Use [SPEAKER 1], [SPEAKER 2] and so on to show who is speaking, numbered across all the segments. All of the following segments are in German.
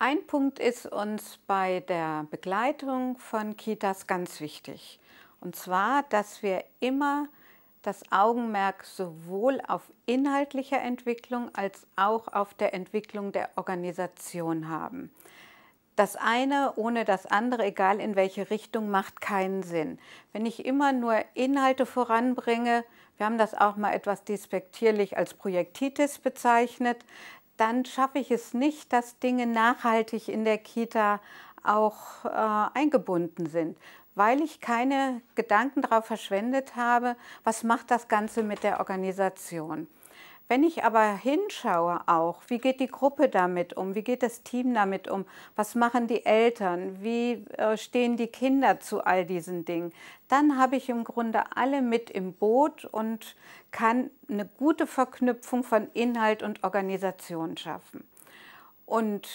[SPEAKER 1] Ein Punkt ist uns bei der Begleitung von Kitas ganz wichtig. Und zwar, dass wir immer das Augenmerk sowohl auf inhaltlicher Entwicklung als auch auf der Entwicklung der Organisation haben. Das eine ohne das andere, egal in welche Richtung, macht keinen Sinn. Wenn ich immer nur Inhalte voranbringe, wir haben das auch mal etwas despektierlich als Projektitis bezeichnet, dann schaffe ich es nicht, dass Dinge nachhaltig in der Kita auch äh, eingebunden sind, weil ich keine Gedanken darauf verschwendet habe, was macht das Ganze mit der Organisation. Wenn ich aber hinschaue auch, wie geht die Gruppe damit um, wie geht das Team damit um, was machen die Eltern, wie äh, stehen die Kinder zu all diesen Dingen, dann habe ich im Grunde alle mit im Boot und kann eine gute Verknüpfung von Inhalt und Organisation schaffen. Und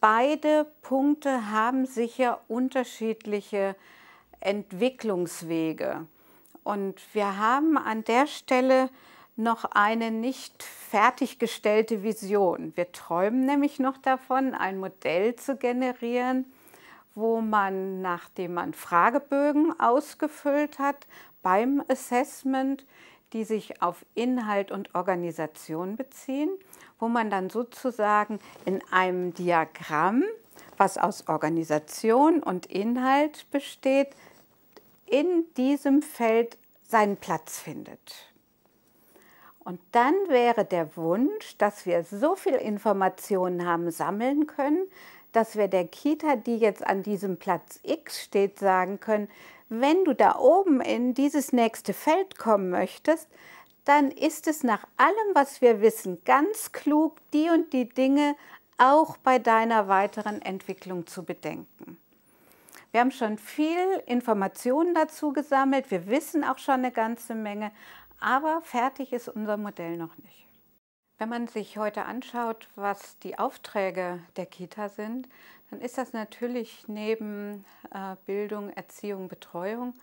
[SPEAKER 1] beide Punkte haben sicher unterschiedliche Entwicklungswege. Und wir haben an der Stelle noch eine nicht fertiggestellte Vision. Wir träumen nämlich noch davon, ein Modell zu generieren, wo man, nachdem man Fragebögen ausgefüllt hat, beim Assessment, die sich auf Inhalt und Organisation beziehen, wo man dann sozusagen in einem Diagramm, was aus Organisation und Inhalt besteht, in diesem Feld seinen Platz findet. Und dann wäre der Wunsch, dass wir so viel Informationen haben sammeln können, dass wir der Kita, die jetzt an diesem Platz X steht, sagen können, wenn du da oben in dieses nächste Feld kommen möchtest, dann ist es nach allem, was wir wissen, ganz klug, die und die Dinge auch bei deiner weiteren Entwicklung zu bedenken. Wir haben schon viel Informationen dazu gesammelt, wir wissen auch schon eine ganze Menge, aber fertig ist unser Modell noch nicht. Wenn man sich heute anschaut, was die Aufträge der Kita sind, dann ist das natürlich neben äh, Bildung, Erziehung, Betreuung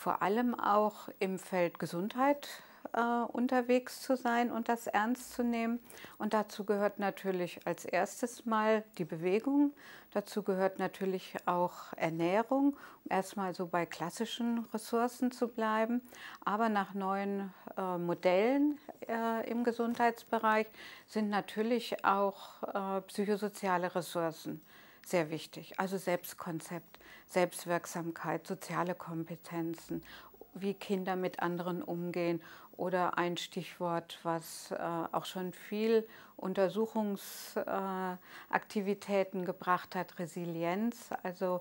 [SPEAKER 1] vor allem auch im Feld Gesundheit äh, unterwegs zu sein und das ernst zu nehmen. Und dazu gehört natürlich als erstes mal die Bewegung. Dazu gehört natürlich auch Ernährung, um erstmal so bei klassischen Ressourcen zu bleiben. Aber nach neuen äh, Modellen äh, im Gesundheitsbereich sind natürlich auch äh, psychosoziale Ressourcen sehr wichtig. Also Selbstkonzept, Selbstwirksamkeit, soziale Kompetenzen wie Kinder mit anderen umgehen oder ein Stichwort, was äh, auch schon viel Untersuchungsaktivitäten äh, gebracht hat, Resilienz. Also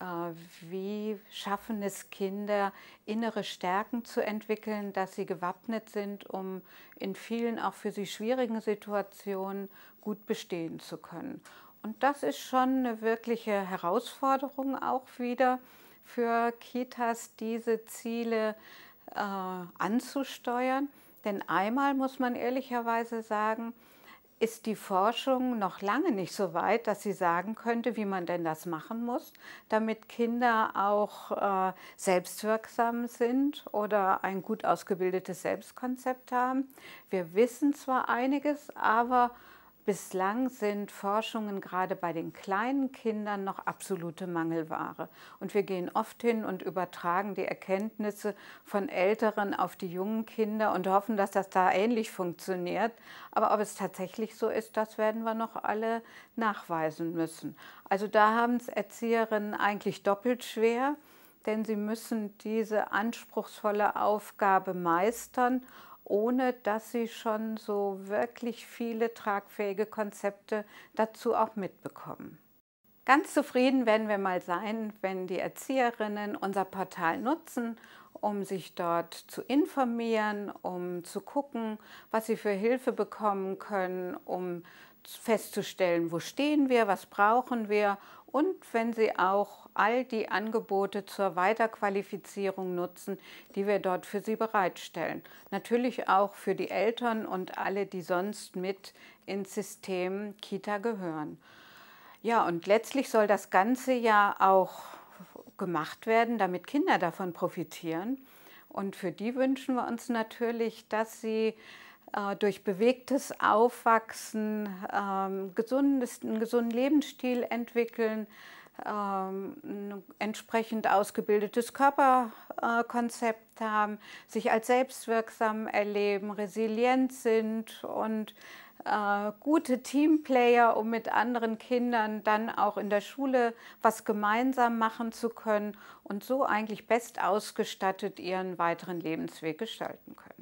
[SPEAKER 1] äh, wie schaffen es Kinder, innere Stärken zu entwickeln, dass sie gewappnet sind, um in vielen auch für sie schwierigen Situationen gut bestehen zu können. Und das ist schon eine wirkliche Herausforderung auch wieder für Kitas, diese Ziele äh, anzusteuern. Denn einmal muss man ehrlicherweise sagen, ist die Forschung noch lange nicht so weit, dass sie sagen könnte, wie man denn das machen muss, damit Kinder auch äh, selbstwirksam sind oder ein gut ausgebildetes Selbstkonzept haben. Wir wissen zwar einiges, aber Bislang sind Forschungen gerade bei den kleinen Kindern noch absolute Mangelware. Und wir gehen oft hin und übertragen die Erkenntnisse von Älteren auf die jungen Kinder und hoffen, dass das da ähnlich funktioniert. Aber ob es tatsächlich so ist, das werden wir noch alle nachweisen müssen. Also da haben es Erzieherinnen eigentlich doppelt schwer, denn sie müssen diese anspruchsvolle Aufgabe meistern ohne dass sie schon so wirklich viele tragfähige Konzepte dazu auch mitbekommen. Ganz zufrieden werden wir mal sein, wenn die Erzieherinnen unser Portal nutzen, um sich dort zu informieren, um zu gucken, was sie für Hilfe bekommen können, um festzustellen, wo stehen wir, was brauchen wir und wenn Sie auch all die Angebote zur Weiterqualifizierung nutzen, die wir dort für Sie bereitstellen. Natürlich auch für die Eltern und alle, die sonst mit ins System Kita gehören. Ja, und letztlich soll das Ganze ja auch gemacht werden, damit Kinder davon profitieren. Und für die wünschen wir uns natürlich, dass sie durch bewegtes Aufwachsen ähm, gesundes, einen gesunden Lebensstil entwickeln, ähm, ein entsprechend ausgebildetes Körperkonzept haben, sich als selbstwirksam erleben, resilient sind und äh, gute Teamplayer, um mit anderen Kindern dann auch in der Schule was gemeinsam machen zu können und so eigentlich best ausgestattet ihren weiteren Lebensweg gestalten können.